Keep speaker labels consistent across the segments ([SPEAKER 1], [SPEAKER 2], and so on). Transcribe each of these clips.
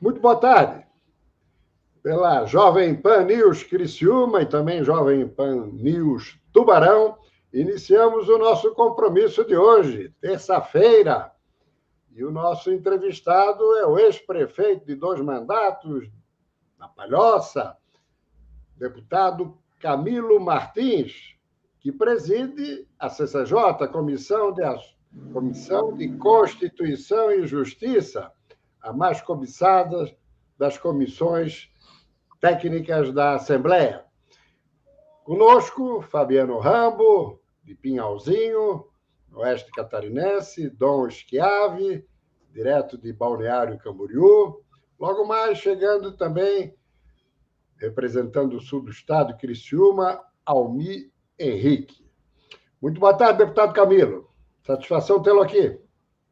[SPEAKER 1] Muito boa tarde. Pela Jovem Pan News Criciúma e também Jovem Pan News Tubarão, iniciamos o nosso compromisso de hoje, terça-feira. E o nosso entrevistado é o ex-prefeito de dois mandatos, na Palhoça, deputado Camilo Martins, que preside a CCJ, Comissão de, Comissão de Constituição e Justiça a mais cobiçada das comissões técnicas da Assembleia. Conosco, Fabiano Rambo, de Pinhalzinho, oeste catarinense, Dom Schiave, direto de Balneário Camboriú. Logo mais, chegando também, representando o sul do estado, Criciúma, Almi Henrique. Muito boa tarde, deputado Camilo. Satisfação tê-lo aqui.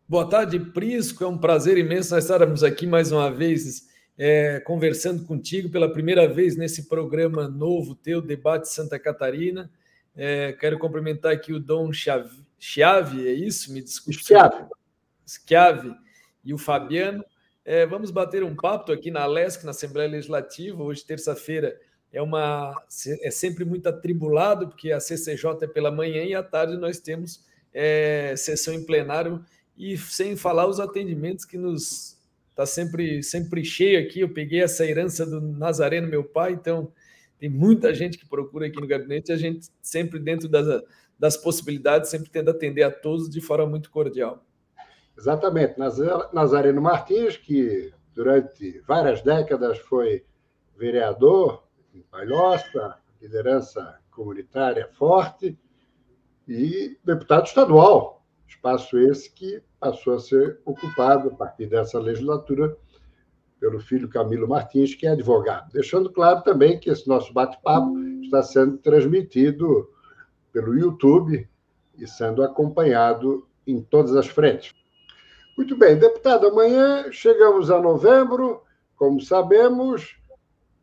[SPEAKER 2] Boa tarde, Prisco. É um prazer imenso nós estarmos aqui mais uma vez é, conversando contigo pela primeira vez nesse programa novo teu, Debate Santa Catarina. É, quero cumprimentar aqui o Dom Chiave, é isso? Me desculpe. Chiave. Chiave e o Fabiano. É, vamos bater um papo aqui na LESC, na Assembleia Legislativa. Hoje, terça-feira, é uma é sempre muito atribulado, porque a CCJ é pela manhã e à tarde nós temos é, sessão em plenário e sem falar os atendimentos que nos está sempre sempre cheio aqui. Eu peguei essa herança do Nazareno, meu pai, então tem muita gente que procura aqui no gabinete. A gente sempre dentro das, das possibilidades sempre tenta atender a todos de forma muito cordial.
[SPEAKER 1] Exatamente, Nazareno Martins, que durante várias décadas foi vereador em Palhoça, liderança comunitária forte e deputado estadual Espaço esse que passou a ser ocupado, a partir dessa legislatura, pelo filho Camilo Martins, que é advogado. Deixando claro também que esse nosso bate-papo está sendo transmitido pelo YouTube e sendo acompanhado em todas as frentes. Muito bem, deputado, amanhã chegamos a novembro, como sabemos,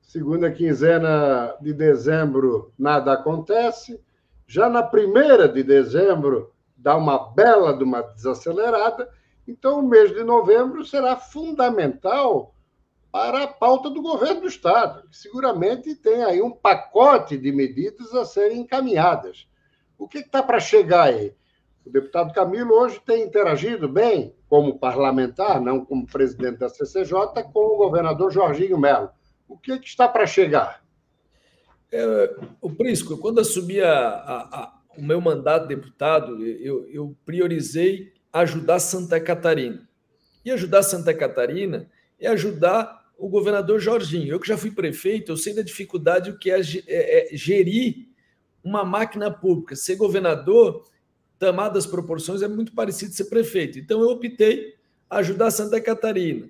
[SPEAKER 1] segunda quinzena de dezembro nada acontece. Já na primeira de dezembro dá uma bela de uma desacelerada. Então, o mês de novembro será fundamental para a pauta do governo do Estado, que seguramente tem aí um pacote de medidas a serem encaminhadas. O que está para chegar aí? O deputado Camilo hoje tem interagido bem, como parlamentar, não como presidente da CCJ, com o governador Jorginho Melo. O que, que está para chegar?
[SPEAKER 2] É, o Prisco, quando assumi a, a o meu mandato de deputado, eu, eu priorizei ajudar Santa Catarina. E ajudar Santa Catarina é ajudar o governador Jorginho. Eu que já fui prefeito, eu sei da dificuldade que é, é, é gerir uma máquina pública. Ser governador, tamadas proporções, é muito parecido ser prefeito. Então eu optei ajudar Santa Catarina.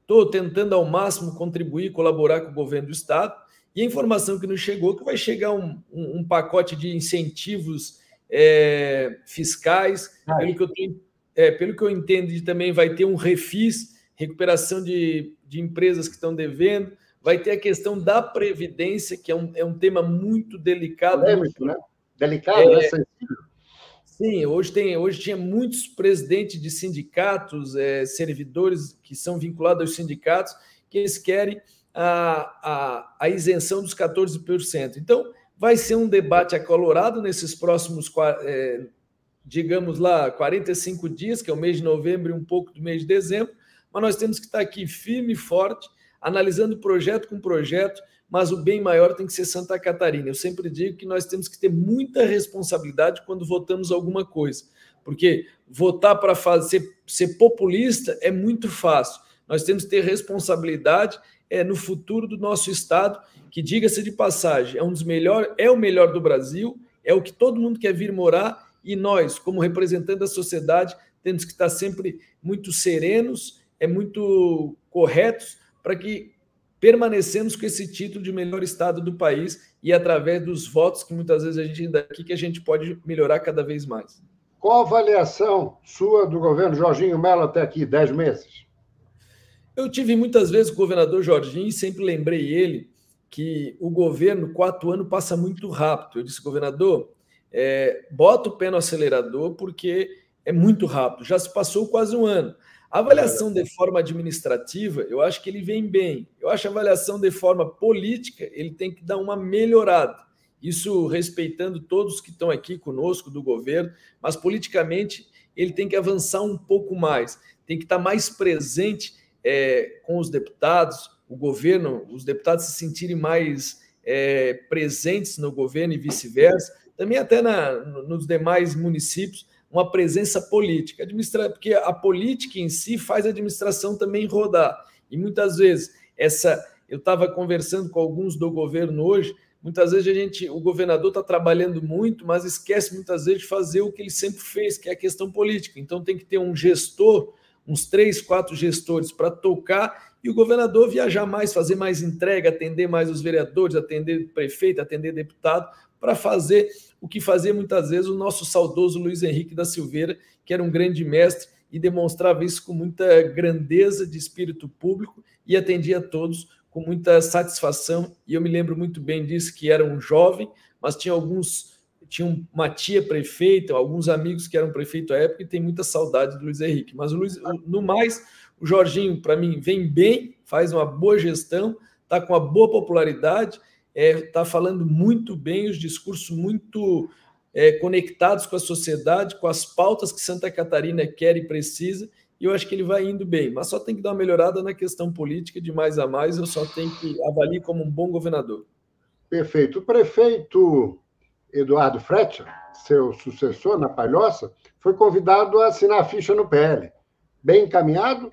[SPEAKER 2] Estou tentando ao máximo contribuir, colaborar com o governo do estado. E a informação que nos chegou que vai chegar um, um, um pacote de incentivos é, fiscais, ah, pelo, que eu tenho, é, pelo que eu entendo, também vai ter um refis, recuperação de, de empresas que estão devendo, vai ter a questão da previdência, que é um, é um tema muito delicado.
[SPEAKER 1] Polêmico, né? Delicado, é, né?
[SPEAKER 2] Sim, hoje, tem, hoje tinha muitos presidentes de sindicatos, é, servidores que são vinculados aos sindicatos, que eles querem a, a, a isenção dos 14%. Então, vai ser um debate acolorado nesses próximos, é, digamos lá, 45 dias, que é o mês de novembro e um pouco do mês de dezembro, mas nós temos que estar aqui firme e forte, analisando projeto com projeto, mas o bem maior tem que ser Santa Catarina. Eu sempre digo que nós temos que ter muita responsabilidade quando votamos alguma coisa, porque votar para fazer ser populista é muito fácil. Nós temos que ter responsabilidade é, no futuro do nosso estado, que diga-se de passagem, é um dos melhores, é o melhor do Brasil, é o que todo mundo quer vir morar, e nós, como representantes da sociedade, temos que estar sempre muito serenos, é muito corretos, para que permanecemos com esse título de melhor estado do país e através dos votos que muitas vezes a gente dá aqui que a gente pode melhorar cada vez mais.
[SPEAKER 1] Qual a avaliação sua do governo Jorginho Mello até aqui, dez meses?
[SPEAKER 2] Eu tive muitas vezes com o governador Jorginho e sempre lembrei ele que o governo, quatro anos, passa muito rápido. Eu disse, governador, é, bota o pé no acelerador porque é muito rápido. Já se passou quase um ano. A avaliação de forma administrativa, eu acho que ele vem bem. Eu acho a avaliação de forma política, ele tem que dar uma melhorada. Isso respeitando todos que estão aqui conosco do governo, mas politicamente ele tem que avançar um pouco mais, tem que estar mais presente é, com os deputados, o governo, os deputados se sentirem mais é, presentes no governo e vice-versa, também até na, nos demais municípios, uma presença política. Porque a política em si faz a administração também rodar. E muitas vezes, essa. Eu estava conversando com alguns do governo hoje, muitas vezes a gente, o governador está trabalhando muito, mas esquece muitas vezes de fazer o que ele sempre fez, que é a questão política. Então tem que ter um gestor, uns três, quatro gestores para tocar e o governador viajar mais, fazer mais entrega, atender mais os vereadores, atender prefeito, atender deputado, para fazer o que fazia muitas vezes o nosso saudoso Luiz Henrique da Silveira, que era um grande mestre e demonstrava isso com muita grandeza de espírito público e atendia a todos com muita satisfação. E eu me lembro muito bem disso, que era um jovem, mas tinha alguns, tinha uma tia prefeita, alguns amigos que eram prefeito à época e tem muita saudade do Luiz Henrique. Mas Luiz, no mais, o Jorginho, para mim, vem bem, faz uma boa gestão, está com uma boa popularidade está é, tá falando muito bem, os discursos muito é, conectados com a sociedade, com as pautas que Santa Catarina quer e precisa, e eu acho que ele vai indo bem, mas só tem que dar uma melhorada na questão política, de mais a mais, eu só tenho que avaliar como um bom governador.
[SPEAKER 1] Perfeito. Prefeito Eduardo Fretcher, seu sucessor na Palhoça, foi convidado a assinar a ficha no PL. Bem encaminhado?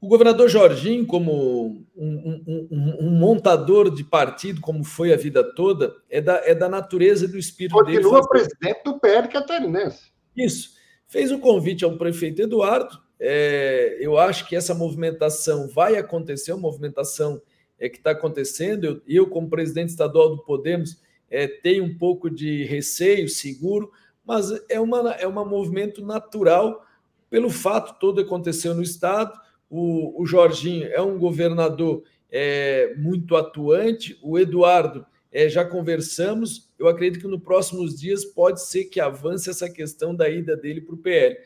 [SPEAKER 2] O governador Jorginho, como um, um, um, um, montador de partido, como foi a vida toda, é da, é da natureza do espírito
[SPEAKER 1] Continua dele. Continua presidente do PL catarinense.
[SPEAKER 2] Isso. Fez o convite ao prefeito Eduardo. É, eu acho que essa movimentação vai acontecer, uma movimentação é, que está acontecendo. Eu, eu, como presidente estadual do Podemos, é, tenho um pouco de receio, seguro, mas é, uma, é um movimento natural pelo fato todo aconteceu no Estado o, o Jorginho é um governador é, muito atuante, o Eduardo é, já conversamos. Eu acredito que nos próximos dias pode ser que avance essa questão da ida dele para o PL.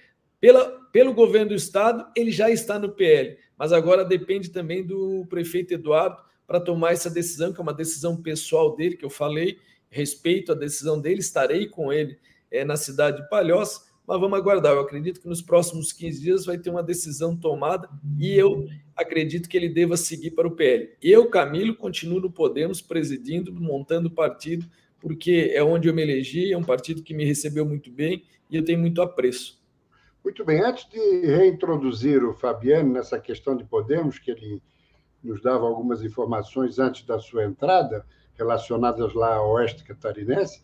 [SPEAKER 2] Pela, pelo governo do estado, ele já está no PL, mas agora depende também do prefeito Eduardo para tomar essa decisão, que é uma decisão pessoal dele, que eu falei, respeito a decisão dele, estarei com ele é, na cidade de Palhoça mas vamos aguardar. Eu acredito que nos próximos 15 dias vai ter uma decisão tomada e eu acredito que ele deva seguir para o PL. Eu, Camilo, continuo no Podemos, presidindo, montando partido, porque é onde eu me elegi, é um partido que me recebeu muito bem e eu tenho muito apreço.
[SPEAKER 1] Muito bem. Antes de reintroduzir o Fabiano nessa questão de Podemos, que ele nos dava algumas informações antes da sua entrada, relacionadas lá ao oeste catarinense,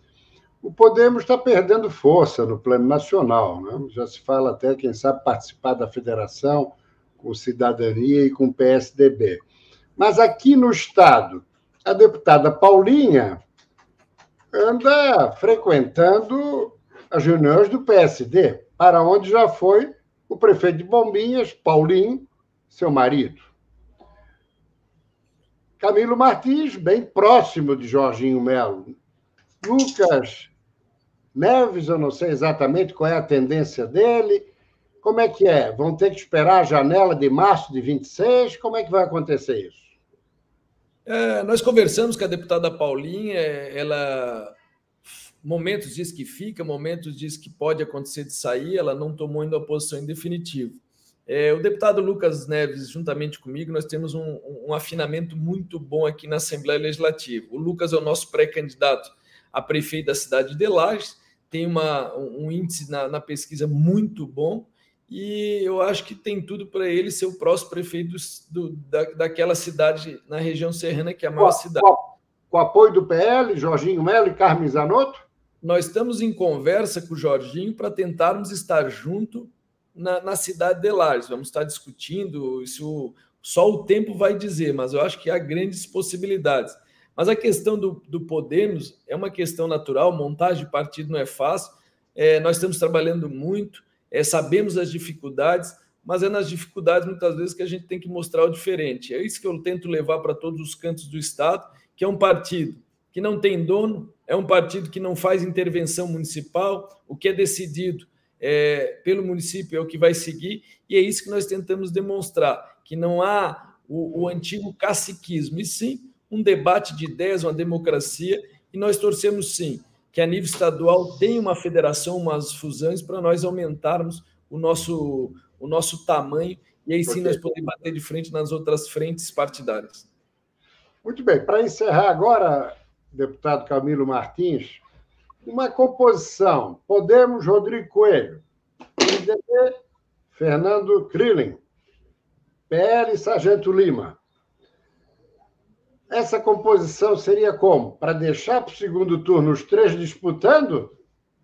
[SPEAKER 1] o Podemos está perdendo força no plano nacional. Né? Já se fala até, quem sabe, participar da federação com cidadania e com PSDB. Mas aqui no Estado, a deputada Paulinha anda frequentando as reuniões do PSD, para onde já foi o prefeito de Bombinhas, Paulinho, seu marido. Camilo Martins, bem próximo de Jorginho Melo. Lucas Neves, eu não sei exatamente qual é a tendência dele. Como é que é? Vão ter que esperar a janela de março de 26? Como é que vai acontecer isso?
[SPEAKER 2] É, nós conversamos com a deputada Paulinha, ela momentos diz que fica, momentos diz que pode acontecer de sair, ela não tomou ainda a posição em definitivo. É, o deputado Lucas Neves, juntamente comigo, nós temos um, um, afinamento muito bom aqui na Assembleia Legislativa. O Lucas é o nosso pré-candidato a prefeito da cidade de Lages, tem uma, um índice na, na pesquisa muito bom e eu acho que tem tudo para ele ser o próximo prefeito do, da, daquela cidade na região serrana, que é a maior com, cidade. Com,
[SPEAKER 1] com apoio do PL, Jorginho Melo e Carmen Zanotto?
[SPEAKER 2] Nós estamos em conversa com o Jorginho para tentarmos estar junto na, na cidade de Lares. Vamos estar discutindo isso, só o tempo vai dizer, mas eu acho que há grandes possibilidades. Mas a questão do, do Podemos é uma questão natural, montagem de partido não é fácil, é, nós estamos trabalhando muito, é, sabemos as dificuldades, mas é nas dificuldades muitas vezes que a gente tem que mostrar o diferente. É isso que eu tento levar para todos os cantos do Estado, que é um partido que não tem dono, é um partido que não faz intervenção municipal, o que é decidido é, pelo município é o que vai seguir, e é isso que nós tentamos demonstrar, que não há o, o antigo caciquismo, e sim um debate de ideias, uma democracia, e nós torcemos sim que a nível estadual tenha uma federação, umas fusões, para nós aumentarmos o nosso, o nosso tamanho, e aí sim nós podemos bater de frente nas outras frentes partidárias.
[SPEAKER 1] Muito bem, para encerrar agora, deputado Camilo Martins, uma composição. Podemos, Rodrigo Coelho. Fernando Krilling. PL, Sargento Lima. Essa composição seria como? Para deixar para o segundo turno os três disputando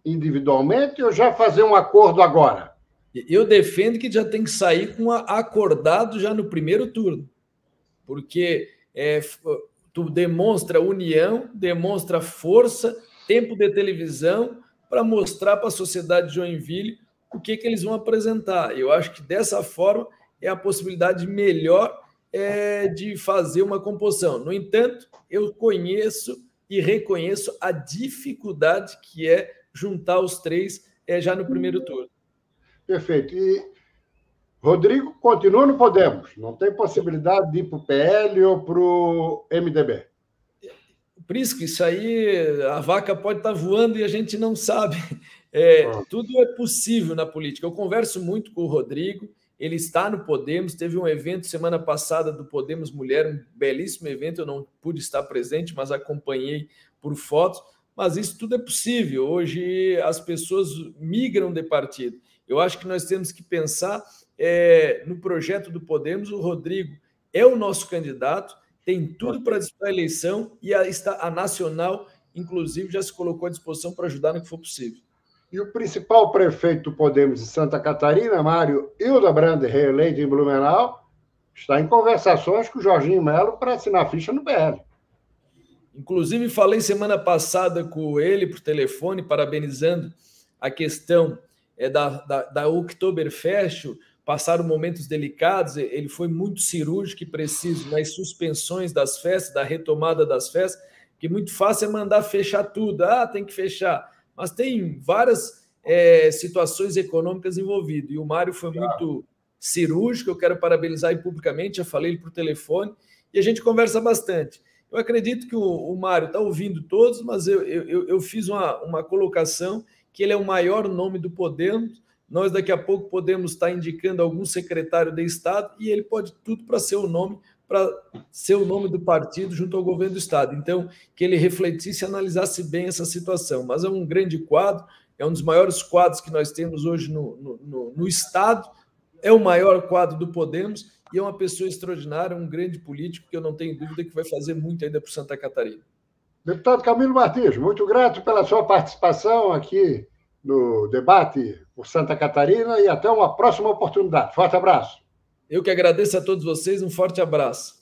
[SPEAKER 1] individualmente ou já fazer um acordo agora?
[SPEAKER 2] Eu defendo que já tem que sair com acordado já no primeiro turno, porque é, tu demonstra união, demonstra força, tempo de televisão para mostrar para a sociedade de Joinville o que, que eles vão apresentar. Eu acho que dessa forma é a possibilidade melhor é, de fazer uma composição. No entanto, eu conheço e reconheço a dificuldade que é juntar os três é, já no primeiro turno.
[SPEAKER 1] Perfeito. E Rodrigo continua no Podemos. Não tem possibilidade de ir para o PL ou para o MDB.
[SPEAKER 2] Prisco, isso aí a vaca pode estar tá voando e a gente não sabe. É, tudo é possível na política. Eu converso muito com o Rodrigo, ele está no Podemos. Teve um evento semana passada do Podemos Mulher, um belíssimo evento. Eu não pude estar presente, mas acompanhei por fotos. Mas isso tudo é possível. Hoje as pessoas migram de partido. Eu acho que nós temos que pensar é, no projeto do Podemos. O Rodrigo é o nosso candidato tem tudo para disputar a eleição e a, a Nacional, inclusive, já se colocou à disposição para ajudar no que for possível.
[SPEAKER 1] E o principal prefeito do Podemos de Santa Catarina, Mário Hildebrand, reeleito em Blumenau, está em conversações com o Jorginho Melo para assinar ficha no PL.
[SPEAKER 2] Inclusive, falei semana passada com ele por telefone, parabenizando a questão é, da, da, da Oktoberfest, passaram momentos delicados, ele foi muito cirúrgico e preciso nas suspensões das festas, da retomada das festas, que muito fácil é mandar fechar tudo, ah, tem que fechar, mas tem várias é, situações econômicas envolvidas, e o Mário foi claro. muito cirúrgico, eu quero parabenizar ele publicamente, já falei ele por telefone, e a gente conversa bastante. Eu acredito que o, o Mário está ouvindo todos, mas eu, eu, eu fiz uma, uma colocação que ele é o maior nome do Podemos, nós daqui a pouco podemos estar indicando algum secretário de Estado e ele pode tudo para ser o nome, para ser o nome do partido junto ao governo do Estado. Então, que ele refletisse e analisasse bem essa situação. Mas é um grande quadro, é um dos maiores quadros que nós temos hoje no, no, no, no Estado, é o maior quadro do Podemos e é uma pessoa extraordinária, um grande político que eu não tenho dúvida que vai fazer muito ainda para Santa Catarina.
[SPEAKER 1] Deputado Camilo Martins, muito grato pela sua participação aqui no debate por Santa Catarina e até uma próxima oportunidade. Forte abraço.
[SPEAKER 2] Eu que agradeço a todos vocês, um forte abraço.